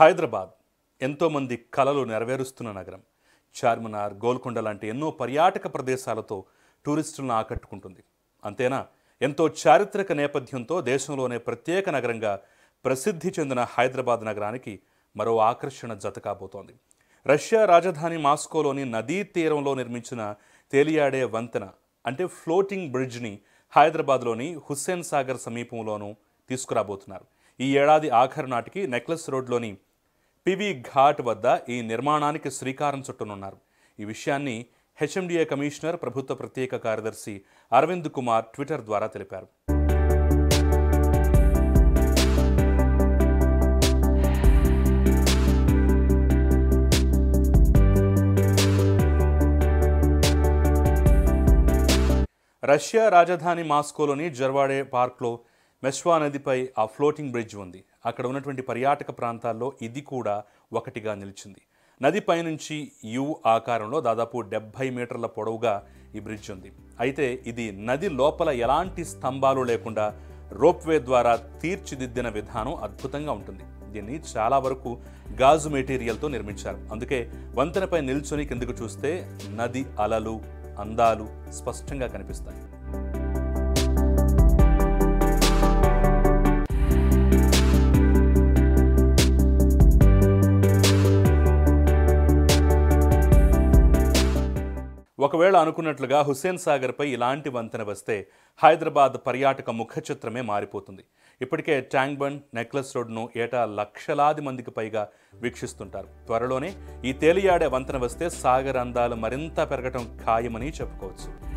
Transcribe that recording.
హైదరాబాద్ ఎంతోమంది కలలు నెరవేరుస్తున్న నగరం. చార్మినార్ గోల్కొండ లాంటి ఎన్నో పర్యాటక ప్రదేశాలతో టూరిస్టులను ఆకట్టుకుంటుంది. అంతేనా? ఎంతో చారిత్రక నేపథ్యంతో దేశంలోనే ప్రత్యేక నగరంగా ప్రసిద్ధి చెందిన హైదరాబాద్ నగరానికి మరో ఆకర్షణ జత కాబోతోంది. రష్యా రాజధాని మాస్కోలోని నదీ తీరంలో నిర్మించిన తేలియాడే వంతెన అంటే ఫ్లోటింగ్ బ్రిడ్జ్ని హైదరాబాద్లోని హుస్సేన్ సాగర్ సమీపంలోనూ తీసుకురాబోతున్నారు. ఈ ఏడాది ఆఖరు నాటికి నెక్లెస్ రోడ్లోని పివి ఘాట్ వద్ద ఈ నిర్మాణానికి శ్రీకారం చుట్టనున్నారు. ఈ విషయాన్ని హెచ్ఎండిఏ కమిషనర్ ప్రభుత్వ ప్రత్యేక కార్యదర్శి అరవింద్ కుమార్ ట్విట్టర్ ద్వారా తెలిపారు. రష్యా రాజధాని మాస్కోలోని జర్వాడే పార్క్లో మెస్వా నదిపై ఆ ఫ్లోటింగ్ బ్రిడ్జ్ ఉంది. అక్కడ ఉన్నటువంటి పర్యాటక ప్రాంతాల్లో ఇది కూడా ఒకటిగా నిలిచింది. నది పైనుంచి యు ఆకారంలో దాదాపు డెబ్భై మీటర్ల పొడవుగా ఈ బ్రిడ్జ్ ఉంది. అయితే ఇది నది లోపల ఎలాంటి స్తంభాలు లేకుండా రోప్వే ద్వారా తీర్చిదిద్దిన విధానం అద్భుతంగా ఉంటుంది. దీన్ని చాలా వరకు గాజు మెటీరియల్తో నిర్మించారు. అందుకే వంతెనపై నిల్చొని కిందకు చూస్తే నది అలలు అందాలు స్పష్టంగా కనిపిస్తాయి. ఒకవేళ అనుకున్నట్లుగా హుస్సేన్ సాగర్పై ఇలాంటి వంతెన వస్తే హైదరాబాద్ పర్యాటక ముఖ చిత్రమే మారిపోతుంది. ఇప్పటికే ట్యాంక్ బండ్ నెక్లెస్ రోడ్ను ఏటా లక్షలాది మందికి పైగా వీక్షిస్తుంటారు. త్వరలోనే ఈ తేలియాడే వంతెన వస్తే సాగర్ అందాలు మరింత పెరగటం ఖాయమని చెప్పుకోవచ్చు.